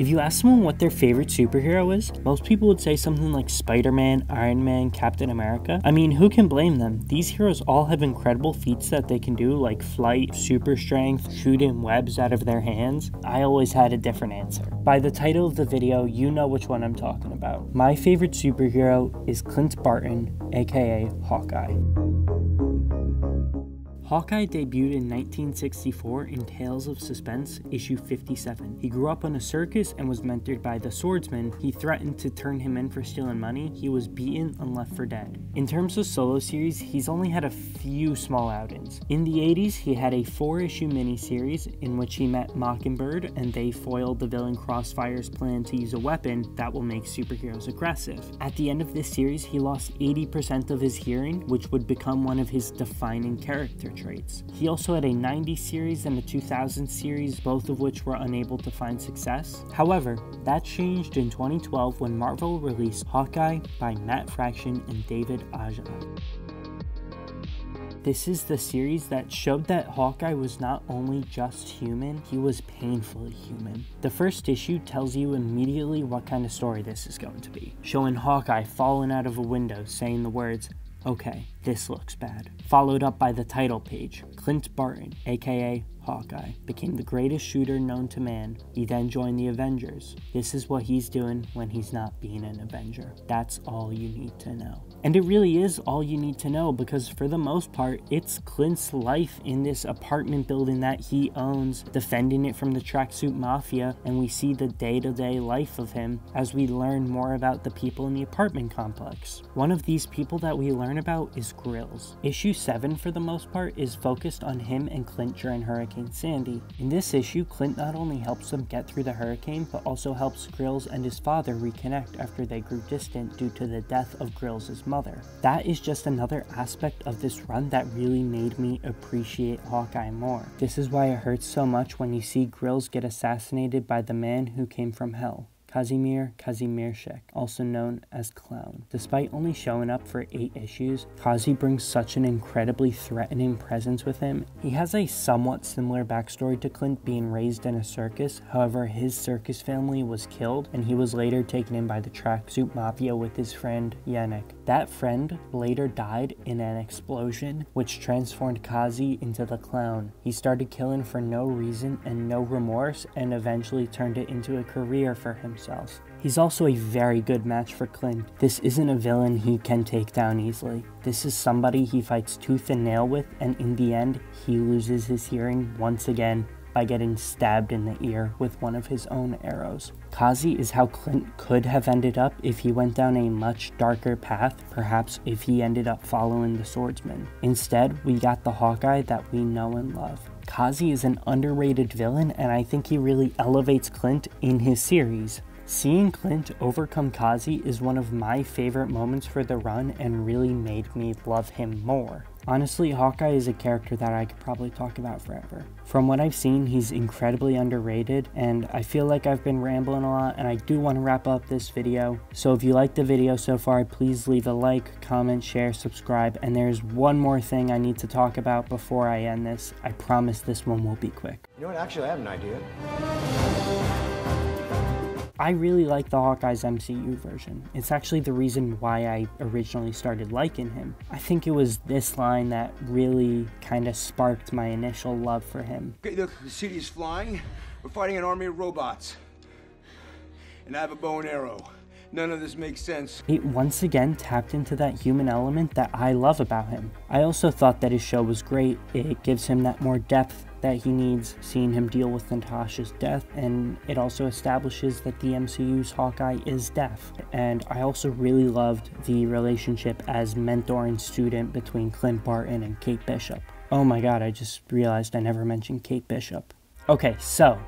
If you ask someone what their favorite superhero is, most people would say something like Spider Man, Iron Man, Captain America. I mean, who can blame them? These heroes all have incredible feats that they can do, like flight, super strength, shooting webs out of their hands. I always had a different answer. By the title of the video, you know which one I'm talking about. My favorite superhero is Clint Barton, aka Hawkeye. Hawkeye debuted in 1964 in Tales of Suspense, issue 57. He grew up on a circus and was mentored by the swordsman. He threatened to turn him in for stealing money. He was beaten and left for dead. In terms of solo series, he's only had a few small outings. In the 80s, he had a four issue miniseries in which he met Mockingbird and they foiled the villain Crossfire's plan to use a weapon that will make superheroes aggressive. At the end of this series, he lost 80% of his hearing, which would become one of his defining traits. He also had a 90 series and a 2000 series, both of which were unable to find success. However, that changed in 2012 when Marvel released Hawkeye by Matt Fraction and David Aja. This is the series that showed that Hawkeye was not only just human, he was painfully human. The first issue tells you immediately what kind of story this is going to be, showing Hawkeye falling out of a window saying the words, okay, this looks bad. Followed up by the title page, Clint Barton, aka Hawkeye, became the greatest shooter known to man. He then joined the Avengers. This is what he's doing when he's not being an Avenger. That's all you need to know. And it really is all you need to know because, for the most part, it's Clint's life in this apartment building that he owns, defending it from the tracksuit mafia, and we see the day to day life of him as we learn more about the people in the apartment complex. One of these people that we learn about is Grills. Issue 7, for the most part, is focused on him and Clint during Hurricane Sandy. In this issue, Clint not only helps them get through the hurricane, but also helps Grills and his father reconnect after they grew distant due to the death of Grills' mother mother. That is just another aspect of this run that really made me appreciate Hawkeye more. This is why it hurts so much when you see Grills get assassinated by the man who came from hell. Kazimir Kazimierczak, also known as Clown. Despite only showing up for 8 issues, Kazi brings such an incredibly threatening presence with him. He has a somewhat similar backstory to Clint being raised in a circus, however his circus family was killed and he was later taken in by the tracksuit mafia with his friend Yannick. That friend later died in an explosion which transformed Kazi into the clown. He started killing for no reason and no remorse and eventually turned it into a career for himself He's also a very good match for Clint. This isn't a villain he can take down easily. This is somebody he fights tooth and nail with, and in the end, he loses his hearing once again by getting stabbed in the ear with one of his own arrows. Kazi is how Clint could have ended up if he went down a much darker path, perhaps if he ended up following the swordsman. Instead, we got the Hawkeye that we know and love. Kazi is an underrated villain, and I think he really elevates Clint in his series. Seeing Clint overcome Kazi is one of my favorite moments for the run and really made me love him more. Honestly, Hawkeye is a character that I could probably talk about forever. From what I've seen, he's incredibly underrated, and I feel like I've been rambling a lot, and I do want to wrap up this video. So if you liked the video so far, please leave a like, comment, share, subscribe, and there's one more thing I need to talk about before I end this. I promise this one will be quick. You know what, actually I have an idea. I really like the Hawkeye's MCU version. It's actually the reason why I originally started liking him. I think it was this line that really kind of sparked my initial love for him. Okay, look, the city is flying. We're fighting an army of robots. And I have a bow and arrow. None of this makes sense. It once again tapped into that human element that I love about him. I also thought that his show was great. It gives him that more depth that he needs, seeing him deal with Natasha's death, and it also establishes that the MCU's Hawkeye is deaf. And I also really loved the relationship as mentor and student between Clint Barton and Kate Bishop. Oh my god, I just realized I never mentioned Kate Bishop. Okay, so